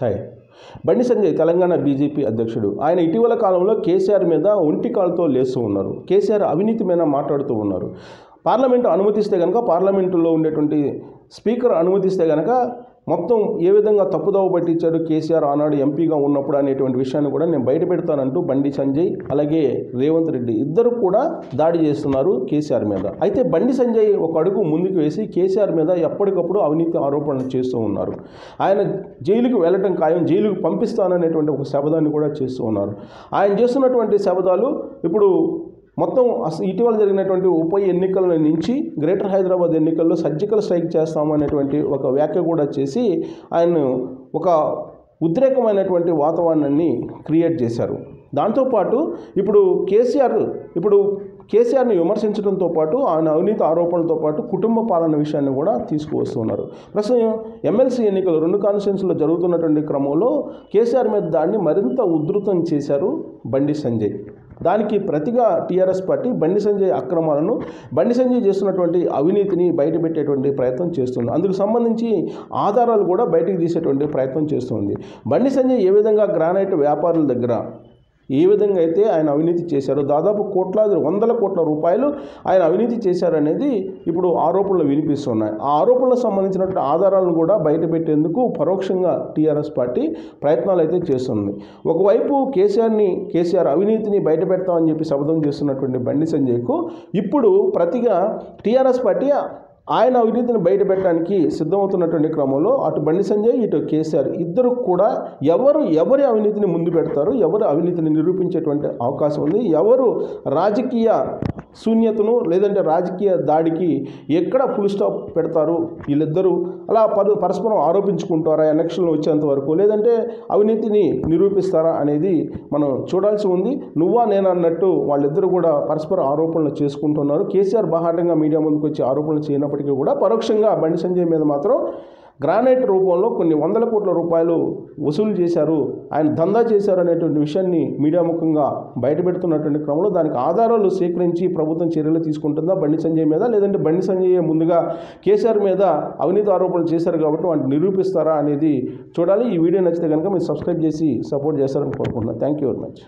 Hi Bandi Sanjay Telangana BJP అధ్యక్షుడు. ఆయన ఇటీవల కాలంలో కేసీఆర్ మీద ఒంటి కాలుతో లేస్తూ ఉన్నారు. కేసీఆర్ అవినీతి మీద మాట్లాడుతూ ఉన్నారు. పార్లమెంటు అనుమతిస్తే కనుక పార్లమెంటులో ఉండేటువంటి స్పీకర్ అనుమతిస్తే కనుక మొత్తం ఏ విధంగా తప్పుదోవ పట్టించాడు కేసీఆర్ ఆనాడు ఎంపీగా ఉన్నప్పుడు అనేటువంటి విషయాన్ని కూడా నేను బయట పెడతానంటూ బండి సంజయ్ అలాగే రేవంత్ రెడ్డి ఇద్దరు కూడా దాడి చేస్తున్నారు కేసీఆర్ మీద. అయితే బండి సంజయ్ ఒక అడుగు ముందుకు వేసి కేసీఆర్ మీద ఎప్పటికప్పుడు అవినీతి ఆరోపణలు చేస్తూ ఉన్నారు. ఆయన జైలుకు వెళ్ళటం ఖాయం జైలుకు పంపిస్తాననేటువంటి ఒక శబదాన్ని కూడా చేస్తూ ఉన్నారు. ఆయన చేస్తున్నటువంటి శబదాలు ఇప్పుడు మొత్తం అసలు ఇటీవల జరిగినటువంటి ఉప ఎన్నికల నుంచి గ్రేటర్ హైదరాబాద్ ఎన్నికల్లో సర్జికల్ స్ట్రైక్ చేస్తాము అనేటువంటి ఒక వ్యాఖ్య కూడా చేసి ఆయన ఒక ఉద్రేకమైనటువంటి వాతావరణాన్ని క్రియేట్ చేశారు. దాంతోపాటు ఇప్పుడు కేసీఆర్ ఇప్పుడు కేసీఆర్ని విమర్శించడంతో పాటు ఆయన అవినీతి ఆరోపణలతో పాటు కుటుంబ పాలన విషయాన్ని కూడా తీసుకువస్తున్నారు. ప్రస్తుతం ఎమ్మెల్సీ ఎన్నికలు రెండు కాన్స్టిట్యూన్సీలో జరుగుతున్నటువంటి క్రమంలో కేసీఆర్ మీద దాన్ని మరింత ఉధృతం చేశారు బండి సంజయ్. దానికి ప్రతిగా టీఆర్ఎస్ పార్టీ బండి సంజయ్ అక్రమాలను బండి సంజయ్ చేస్తున్నటువంటి అవినీతిని బయటపెట్టేటువంటి ప్రయత్నం చేస్తుంది. అందుకు సంబంధించి ఆధారాలు కూడా బయటకు తీసేటువంటి ప్రయత్నం చేస్తుంది. బండి సంజయ్ ఏ విధంగా గ్రానైట్ వ్యాపారుల దగ్గర ఏ విధంగా అయితే ఆయన అవినీతి చేశారో దాదాపు కోట్లాది వందల కోట్ల రూపాయలు ఆయన అవినీతి చేశారనేది ఇప్పుడు ఆరోపణలు వినిపిస్తున్నాయి. ఆ ఆరోపణలకు సంబంధించినటువంటి ఆధారాలను కూడా బయటపెట్టేందుకు పరోక్షంగా టీఆర్ఎస్ పార్టీ ప్రయత్నాలు అయితే చేస్తుంది. ఒకవైపు కేసీఆర్ని కేసీఆర్ అవినీతిని బయటపెడతామని చెప్పి శబ్దం చేస్తున్నటువంటి బండి సంజయ్కు ఇప్పుడు ప్రతిగా టీఆర్ఎస్ పార్టీ ఆయన అవినీతిని బయటపెట్టడానికి సిద్ధమవుతున్నటువంటి క్రమంలో అటు బండి సంజయ్ ఇటు కేసీఆర్ ఇద్దరు కూడా ఎవరు ఎవరి అవినీతిని ముందు పెడతారు ఎవరు అవినీతిని నిరూపించేటువంటి అవకాశం ఉంది ఎవరు రాజకీయ శూన్యతను లేదంటే రాజకీయ దాడికి ఎక్కడ ఫుల్ స్టాప్ పెడతారు వీళ్ళిద్దరూ? అలా పరు పరస్పరం ఆరోపించుకుంటారా ఎలక్షన్లు వచ్చేంత వరకు? లేదంటే అవినీతిని నిరూపిస్తారా అనేది మనం చూడాల్సి ఉంది. నువ్వా నేను అన్నట్టు వాళ్ళిద్దరూ కూడా పరస్పర ఆరోపణలు చేసుకుంటున్నారు. కేసీఆర్ బహాటంగా మీడియా ముందుకు వచ్చి ఆరోపణలు చేయనప్పటికీ కూడా పరోక్షంగా బండి సంజయ్ మీద మాత్రం గ్రానైట్ రూపంలో కొన్ని వందల కోట్ల రూపాయలు వసూలు చేశారు. ఆయన దందా చేశారు అనేటువంటి విషయాన్ని మీడియా ముఖంగా బయటపెడుతున్నటువంటి క్రమంలో దానికి ఆధారాలు సేకరించి ప్రభుత్వం చర్యలు తీసుకుంటుందా బండి సంజయ్ మీద? లేదంటే బండి సంజయ్ ముందుగా కేసీఆర్ మీద అవినీతి ఆరోపణలు చేశారు కాబట్టి వాటిని నిరూపిస్తారా అనేది చూడాలి. ఈ వీడియో నచ్చితే కనుక మీరు సబ్స్క్రైబ్ చేసి సపోర్ట్ చేస్తారని కోరుకుంటున్నాను. Thank you very much